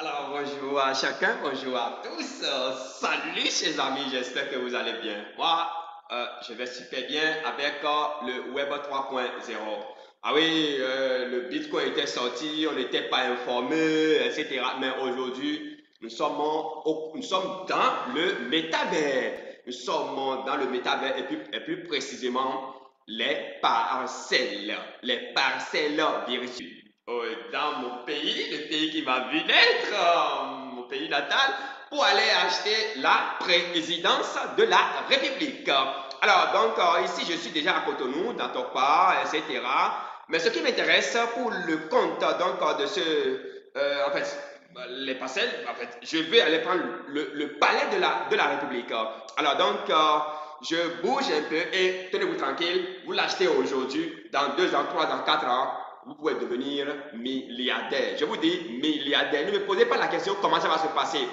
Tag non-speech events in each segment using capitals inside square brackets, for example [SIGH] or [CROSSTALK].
Alors bonjour à chacun, bonjour à tous. Euh, salut chers amis, j'espère que vous allez bien. Moi, euh, je vais super bien avec euh, le Web 3.0. Ah oui, le Bitcoin était sorti, on n'était pas informé, etc. Mais aujourd'hui, nous sommes, dans le métavers. Nous sommes dans le métavers et plus, et plus précisément les parcelles. Les parcelles virtuelles. Oh, dans mon pays, le pays qui m'a vu naître, euh, mon pays natal, pour aller acheter la présidence de la République. Alors, donc, euh, ici, je suis déjà à Cotonou, dans Topa, etc. Mais ce qui m'intéresse pour le compte, donc, de ce, euh, en fait, les parcelles, en fait, je vais aller prendre le, palais de la, de la République. Alors, donc, je bouge un peu et tenez-vous tranquille, vous l'achetez aujourd'hui, dans deux ans, trois ans, quatre ans, vous pouvez devenir milliardaire. Je vous dis milliardaire. Ne me posez pas la question comment ça va se passer?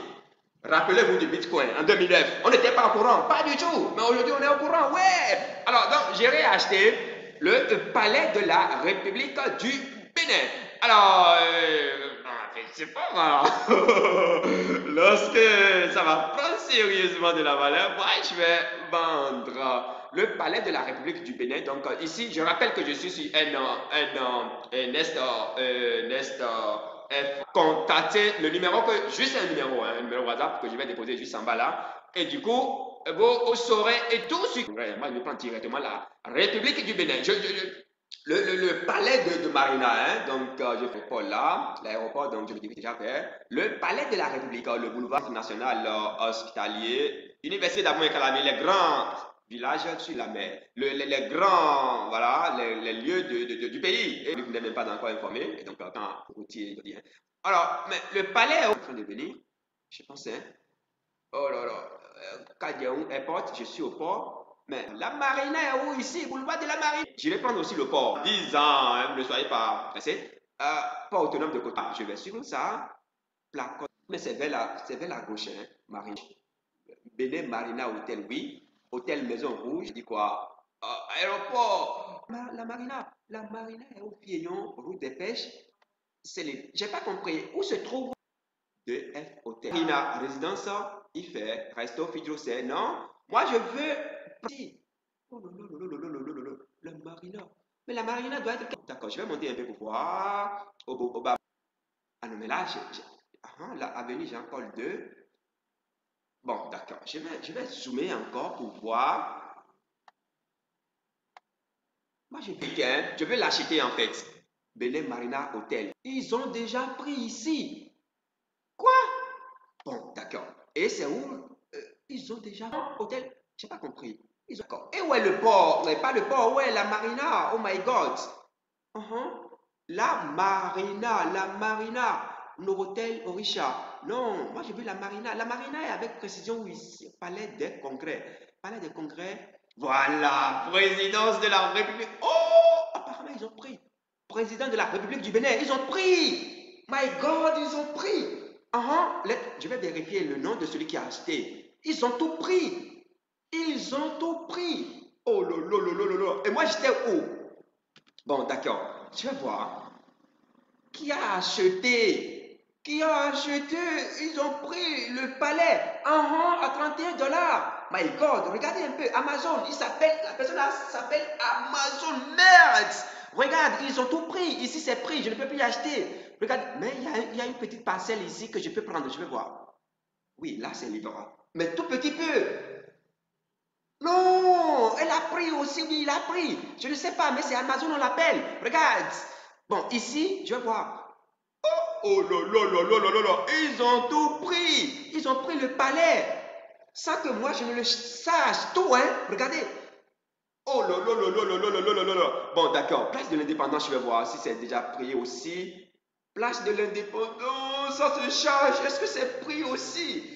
Rappelez-vous du Bitcoin en 2009. On n'était pas au courant, pas du tout. Mais aujourd'hui, on est au courant, ouais. Alors, donc, j'ai réacheté le palais de la République du Bénin. Alors, euh, c'est pas mal. [LAUGHS] Lorsque ça va prendre sérieusement de la valeur, moi, je vais vendre le palais de la République du Bénin. Donc euh, ici, je rappelle que je suis sur un, un, un euh. Contactez le numéro que, juste un numéro, hein, un numéro WhatsApp que je vais déposer juste en bas là. Et du coup, vous, saurez et tout sur. Moi, je prendre directement la République du Bénin. Le, le, palais de, Marina, hein, donc euh, je fais pas là, l'aéroport, donc je me déjà fait. Le palais de la République, le boulevard national hospitalier, Université d'Abou les grands village sur la mer, le, les, grands, voilà, les, lieux de, du pays. Et vous n'êtes même pas encore informé, et donc quand routier, il Alors, mais le palais est en train de venir, je pense, hein. Oh là là, Kadiaou Airport, je suis au port, mais la marina est où ici, boulevard de la marine Je vais prendre aussi le port. 10 ans, hein, ne soyez pas pressés. Euh, port autonome de côté. Je vais suivre ça. Mais c'est vers la, vers la gauche, hein, marine. Bénin Marina Hotel, oui. Hôtel Maison Rouge, dit quoi? Euh, Aéroport. la marina, la marina est au Fillon, route des pêches. C'est les... J'ai pas compris. Où se trouve DF Hôtel? Marina, résidence, il fait resto Fidrocé. Non, moi je veux. Oh non, non, la marina. Mais la marina doit être. D'accord, je vais monter un peu pour voir. Au, au, bas. Ah non, mais là, j'ai. Ah, la avenue Jean-Paul II. Bon, d'accord. Je vais, je vais zoomer encore pour voir. Moi, je vais, je vais l'acheter en fait. Belém Marina Hotel. Ils ont déjà pris ici. Quoi? Bon, d'accord. Et c'est où? Euh, Ils ont déjà hôtel. J'ai pas compris. Ils ont... Et où est le port? Mais pas le port. Où est la marina? Oh my God. Uh-huh. La marina, la marina. Novotel Orisha. Non, moi j'ai vu la marina. La marina est avec précision, oui, palais des congrès. Palais des congrès. Voilà, présidence de la République. Oh, apparemment ils ont pris. Président de la République du Bénin, ils ont pris. My God, ils ont pris. Uh Je vais vérifier le nom de celui qui a acheté. Ils ont tout pris. Ils ont tout pris. Oh là là là là là. Et moi j'étais où? Bon, d'accord. Je vais voir. Qui a acheté? Qui ont acheté, ils ont pris le palais en rang à 31 dollars. My God, regardez un peu, Amazon, il s'appelle, la personne s'appelle Amazon, merde. Regarde, ils ont tout pris. Ici, c'est pris, je ne peux plus acheter. Regarde, mais il y, a, il y, a, une petite parcelle ici que je peux prendre, je vais voir. Oui, là, c'est libre. Mais tout petit peu a pris aussi, oui, il a pris. Je ne sais pas, mais c'est Amazon, on l'appelle. Regarde. Bon, ici, je vais voir. Oh, là, là, là, ils ont tout pris. Ils ont pris le palais. Sans que moi, je ne le sache. Tout, hein. Regardez. Oh, là, Bon, d'accord. Place de l'indépendance, je vais voir si c'est déjà pris aussi. Place de l'indépendance, ça se charge. Est-ce que c'est pris aussi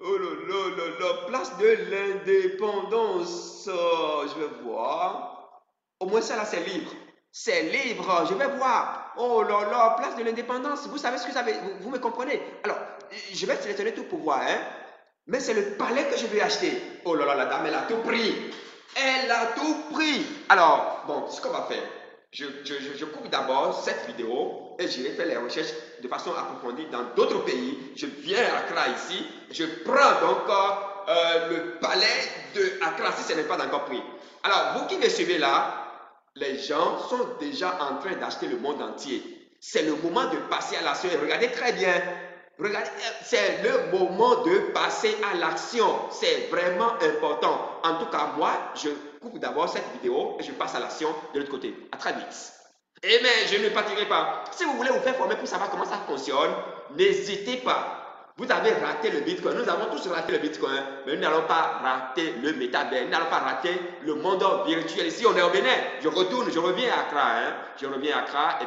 Oh là là là. Place de l'indépendance. Je vais voir. Au moins ça là, c'est libre. C'est libre. Je vais voir. Oh là là, place de l'indépendance. Vous savez ce que ça veut vous, vous me comprenez? Alors, je vais sélectionner tout pour voir, hein. Mais c'est le palais que je vais acheter. Oh là là, la dame, elle a tout pris. Elle a tout pris. Alors, bon, ce qu'on va faire, je, coupe d'abord cette vidéo et j'irai faire les recherches de façon approfondie dans d'autres pays. Je viens à Accra ici, je prends donc euh, le palais de Accra si ce n'est pas encore pris. Alors, vous qui me suivez là, les gens sont déjà en train d'acheter le monde entier. C'est le moment de passer à l'action. Regardez très bien. Regardez, c'est le moment de passer à l'action. C'est vraiment important. En tout cas, moi, je coupe d'abord cette vidéo et je passe à l'action de l'autre côté. À très vite. Et mais je ne partirai pas. Si vous voulez vous faire former pour savoir comment ça fonctionne, n'hésitez pas. Vous avez raté le Bitcoin. Nous avons tous raté le Bitcoin, mais nous n'allons pas rater le métavers. Nous n'allons pas rater le monde virtuel. Ici, on est au Bénin. Je retourne, je reviens à Accra. Hein. Je reviens à Accra. Et